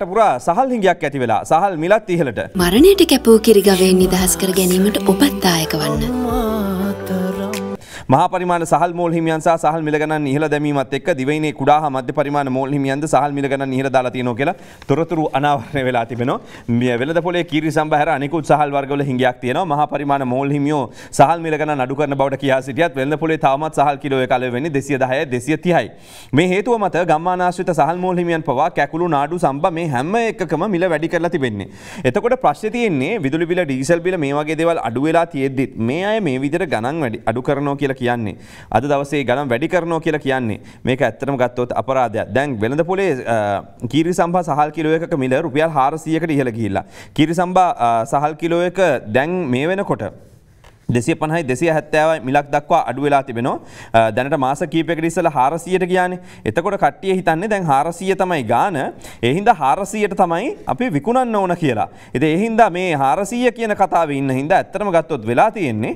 පුරා සහල් හිඟයක් ඇති වෙලා සහල් මිලත් ඉහලට මරණයට කැපූ කිරිගවයෙන් නිදහස් කර ගැනීමට ඔබත් දායක වන්න. මහා පරිමාණ සහල් මෝල් හිමියන් සහ සහල් මිල ගණන් ඉහළ දැමීමත් එක්ක දිවයිනේ කුඩා හා මධ්‍ය පරිමාණ මෝල් හිමියන්ද සහල් මිල ගණන් ඉහළ දාලා තියෙනවා කියලා තොරතුරු අනාවරණය වෙලා තිබෙනවා. මේ වෙළඳ පොලේ කීරි සම්බ හැර අනිකුත් සහල් වර්ගවල හිඟයක් තියෙනවා. මහා පරිමාණ මෝල් හිමියෝ සහල් මිල ගණන් අඩු කරන බවට කියා සිටියත් වෙළඳ පොලේ තවමත් සහල් කිලෝ එක අලෙවි වෙන්නේ 210යි 230යි. මේ හේතුව මත ගම්මානාශ්‍රිත සහල් මෝල් හිමියන් පවා කැකුළු නාඩු සම්බ මේ හැම එකකම මිල වැඩි කරලා තිබෙන්නේ. එතකොට ප්‍රශ්නේ තියෙන්නේ විදුලි බිල ඩීසල් බිල මේ වගේ දේවල් අඩු වෙලා තියෙද්දිත් මේ අය මේ විදිහට ගණන් වැඩි අඩු කරනවා කියලා කියන්නේ. අද දවසේ ගණන් වැඩි කරනවා කියලා කියන්නේ මේක ඇත්තටම ගත්තොත් අපරාධයක්. දැන් වෙළඳ පොලේ කීරි සම්භා සහල් කිලෝ එකක මිල රුපියල් 400කට ඉහළ ගිහිල්ලා. කීරි සම්භා සහල් කිලෝ එක දැන් මේ වෙනකොට දෙසිය පහයි දෙසිය හැත්තෑවයි මිලක් දක්වා අඩු වෙලා තිබෙනවා දැනට මාස කීපයකට ඉස්සලා 400ට කියන්නේ. එතකොට කට්ටිය හිතන්නේ දැන් 400 තමයි ගාන. ඒ හින්දා 400ට තමයි අපි විකුණන්න ඕන කියලා. ඉතින් ඒ හින්දා මේ 400 කියන කතාවේ ඉන්න හින්දා ඇත්තටම ගත්තොත් වෙලා තියෙන්නේ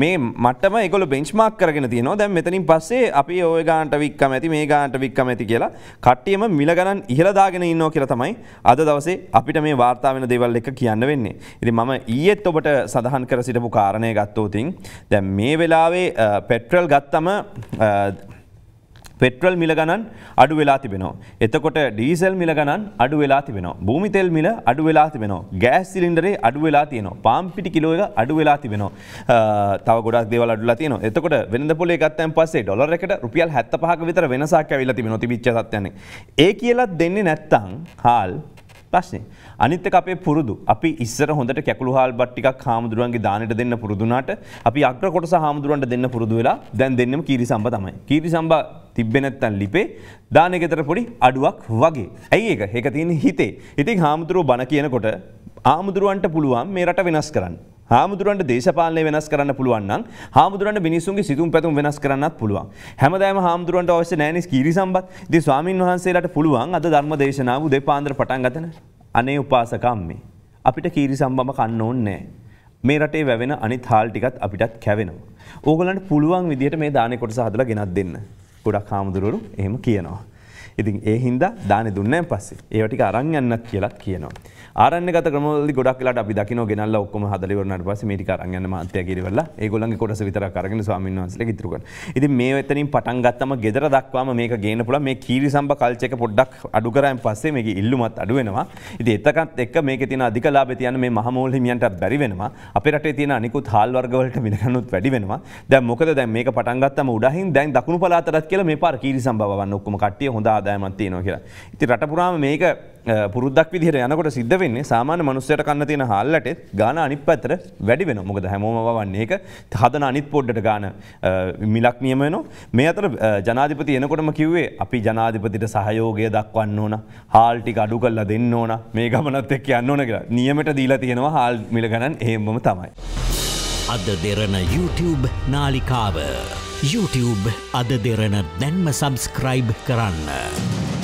මේ මටම එකගොල බෙන්ච්මාක් කරගෙන තියනවා දැන් මෙතනින් පස්සේ අපි ඔය ගාන්ට වික්කම ඇති මේ ගාන්ට වික්කම ඇති කියලා කට්ටියම මිල ගණන් ඉහළදාගෙන ඉන්නවා කියලා තමයි අද දවසේ අපිට මේ වාර්තා වෙන දේවල් එක කියන්න වෙන්නේ. ඉතින් මම ඊයේත් ඔබට සඳහන් කර සිටපු කාරණය ගත්තොතින් දැන් මේ වෙලාවේ පෙට්‍රල් ගත්තම පෙට්‍රල් මිල ගණන් අඩු වෙලා තිබෙනවා. එතකොට ඩීසල් මිල ගණන් අඩු වෙලා තිබෙනවා. භූමි තෙල් මිල අඩු වෙලා තිබෙනවා. ගෑස් සිලින්ඩරේ අඩු වෙලා තියෙනවා. පාම් පිටි කිලෝ එක අඩු වෙලා තිබෙනවා. තව ගොඩක් දේවල් අඩුලා තියෙනවා. එතකොට වෙනද පොලේ ගත්තන් පස්සේ ඩොලර් එකට රුපියල් 75ක විතර වෙනසක් ඇවිල්ලා තිබෙනවා තිබිච්ච සත්‍යන්නේ. ඒ කියලාත් දෙන්නේ නැත්තම් හාල් ප්‍රශ්නේ. අනිත් එක අපේ පුරුදු. අපි ඉස්සර හොඳට කැකුළු හාල් බත් ටිකක් හාමුදුරුවන්ගේ දානෙට දෙන්න පුරුදුනාට අපි අග්‍ර කොටස හාමුදුරුවන්ට දෙන්න පුරුදු වෙලා දැන් දෙන්නම කීරි සම්බ තමයි. කීරි සම්බ තිබ්බේ නැත්තම් ලිපේ දානෙ ගෙදර පොඩි අඩුවක් වගේ. ඇයි ඒක? ඒක තියෙන හිතේ. ඉතින් හාමුදුරුවෝ බණ කියනකොට හාමුදුරුවන්ට පුළුවන් මේ රට වෙනස් කරන්න. හාමුදුරන්ට දේශපාලනය වෙනස් කරන්න පුළුවන් නම් හාමුදුරන්ට මිනිසුන්ගේ සිතුම් පැතුම් වෙනස් කරන්නත් පුළුවන්. හැමදාම හාමුදුරන්ට අවශ්‍ය නෑනිස් කීරි සම්බත් ඉතින් ස්වාමින් වහන්සේලාට පුළුවන් අද ධර්ම දේශනාව උදේ පාන්දර පටන් ගතන අනේ උපාසකම්මේ අපිට කීරි සම්බම කන්න ඕනේ මේ රටේ වැවෙන අනිත් හාල් ටිකත් අපිටත් කැවෙනවා. ඕගලන්ට පුළුවන් විදිහට මේ දානෙ කොටස හදලා ගෙනත් දෙන්න. ගොඩක් හාමුදුරුවරු එහෙම කියනවා. ඉතින් ඒ හින්දා දානෙ දුන්නන් පස්සේ ඒවා ටික අරන් යන්නත් කියලා කියනවා. ආරණ්‍යගත ක්‍රමවලදී ගොඩක් වෙලාට අපි දකින්න ගෙනල්ලා ඔක්කොම හදලා ඉවරනාට පස්සේ මේ ටික අරන් යන්න මාත්‍යා කිරිවලා ඒගොල්ලන්ගේ කොටස විතරක් අරගෙන ස්වාමීන් වහන්සේලා ඉතුරු කරනවා. ඉතින් මේ වෙතනින් පටන් ගත්තම gedara දක්වාම මේක ගේන්න පුළුවන් මේ කීරි සම්බ කල්චර් එක පොඩ්ඩක් අඩු කරායින් පස්සේ මේකේ ඉල්ලුමත් අඩු වෙනවා. ඉතින් එතකත් එක්ක මේකේ තියෙන අධික ලාභය තියන්න මේ මහමූල හිමියන්ටත් බැරි වෙනවා. අපේ රටේ තියෙන අනිකුත් හාල් වර්ග වලට මිලගනුත් වැඩි වෙනවා. දැන් මොකද දැන් මේක පටන් ගත්තම උඩහින් දැන් දකුණු පළාතටත් කියලා මේ පාර කීරි සම්බව වන්න ඔක්කොම කට්ටිය හොඳ ආදායමක් තියෙනවා කියලා. ඉතින් රට පුරාම මේක පුරුද්දක් විදිහට යනකොට සිද්ධ වෙන්නේ සාමාන්‍ය මනුස්සයට කන්න තියෙන හාල්ලට ගාන අනිත් පැත්තට වැඩි වෙනවා. මොකද හැමෝම වවන්නේ ඒක හදන අනිත් පොඩ්ඩට ගාන මිලක් නියම වෙනවා. මේ අතර ජනාධිපති එනකොටම කිව්වේ අපි ජනාධිපතිට සහයෝගය දක්වන්න ඕන. හාල් ටික අඩු කරලා දෙන්න ඕන. මේ ගමනත් එක්ක යන්න ඕන කියලා. නියමයට දීලා තියෙනවා හාල් මිල ගණන් එහෙමම තමයි. අද දෙරන YouTube නාලිකාව. YouTube අද දෙරන දැන්ම සබස්ක්‍රයිබ් කරන්න.